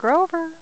Grover.